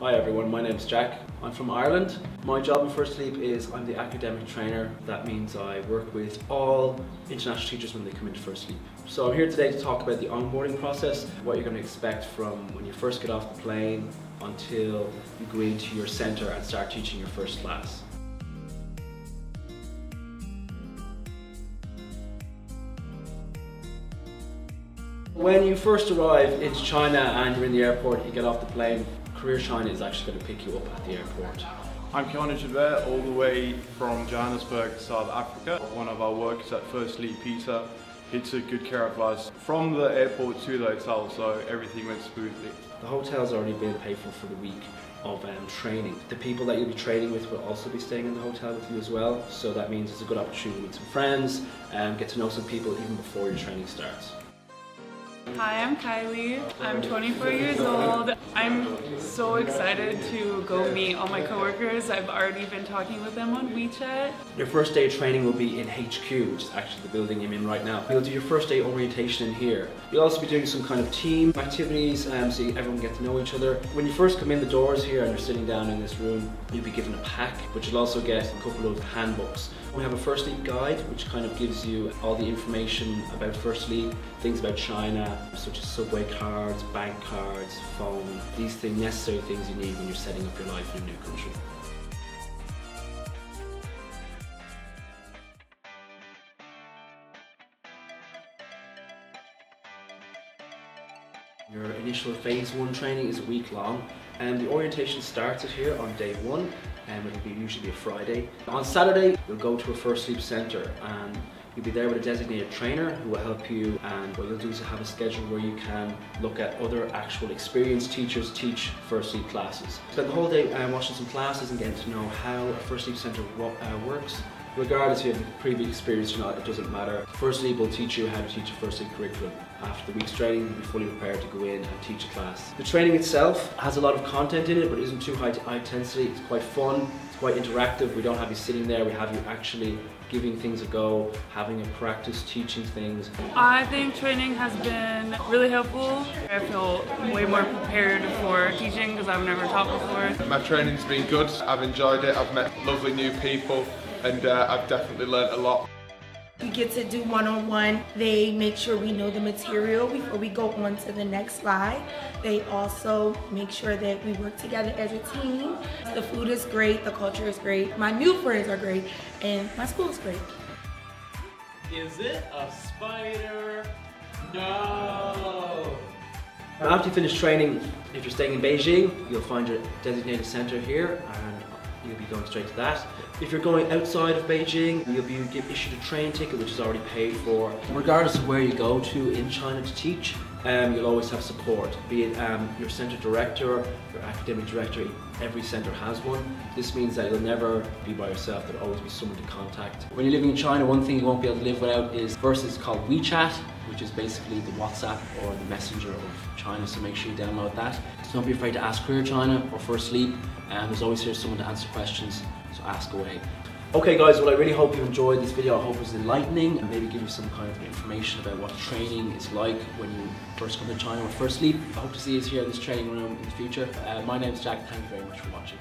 Hi everyone, my name's Jack. I'm from Ireland. My job in First Leap is I'm the academic trainer. That means I work with all international teachers when they come into First Leap. So I'm here today to talk about the onboarding process, what you're going to expect from when you first get off the plane until you go into your centre and start teaching your first class. When you first arrive into China and you're in the airport, you get off the plane, Career China is actually going to pick you up at the airport. I'm Keanu Javert, all the way from Johannesburg, South Africa. One of our workers at First Leap Peter. He took good care of us from the airport to the hotel, so everything went smoothly. The hotel's already been paid for for the week of um, training. The people that you'll be training with will also be staying in the hotel with you as well, so that means it's a good opportunity to meet some friends and get to know some people even before your training starts. Hi, I'm Kylie. I'm 24 years old. I'm so excited to go meet all my coworkers. I've already been talking with them on WeChat. Your first day of training will be in HQ, which is actually the building I'm in right now. You'll do your first day orientation in here. You'll also be doing some kind of team activities um, so everyone get to know each other. When you first come in the doors here and you're sitting down in this room, you'll be given a pack, but you'll also get a couple of handbooks. We have a First Leap guide, which kind of gives you all the information about First Leap, things about China, such as subway cards, bank cards, phone, these things, necessary things you need when you're setting up your life in a new country. Your initial phase one training is a week long and the orientation starts at here on day one and it'll be usually a Friday. On Saturday you'll go to a First Leap Centre and You'll be there with a designated trainer who will help you and what you'll do is have a schedule where you can look at other actual experienced teachers teach First Leap classes. Spend the whole day uh, watching some classes and getting to know how a First Leap Centre uh, works. Regardless if you have previous experience or not, it doesn't matter. First Leap will teach you how to teach a First Leap curriculum. After the week's training, you'll be fully prepared to go in and teach a class. The training itself has a lot of content in it, but isn't too high, high intensity. It's quite fun, it's quite interactive. We don't have you sitting there, we have you actually giving things a go, having a practice, teaching things. I think training has been really helpful. I feel way more prepared for teaching because I've never taught before. My training's been good, I've enjoyed it, I've met lovely new people and uh, I've definitely learnt a lot. We get to do one-on-one. -on -one. They make sure we know the material before we go on to the next slide. They also make sure that we work together as a team. The food is great, the culture is great, my new friends are great, and my school is great. Is it a spider? No! After you finish training, if you're staying in Beijing, you'll find your designated center here and you'll be going straight to that. If you're going outside of Beijing, you'll be issued a train ticket which is already paid for. Regardless of where you go to in China to teach, um, you'll always have support, be it um, your centre director, your academic director, every centre has one. This means that you'll never be by yourself, there'll always be someone to contact. When you're living in China, one thing you won't be able to live without is, first it's called WeChat, which is basically the WhatsApp or the messenger of China, so make sure you download that. So don't be afraid to ask Career China or First Leap, and um, there's always here someone to answer questions so ask away. Okay guys, well I really hope you enjoyed this video. I hope it was enlightening and maybe give you some kind of information about what training is like when you first come to China or first leap. I hope to see you here in this training room in the future. Uh, my name is Jack, thank you very much for watching.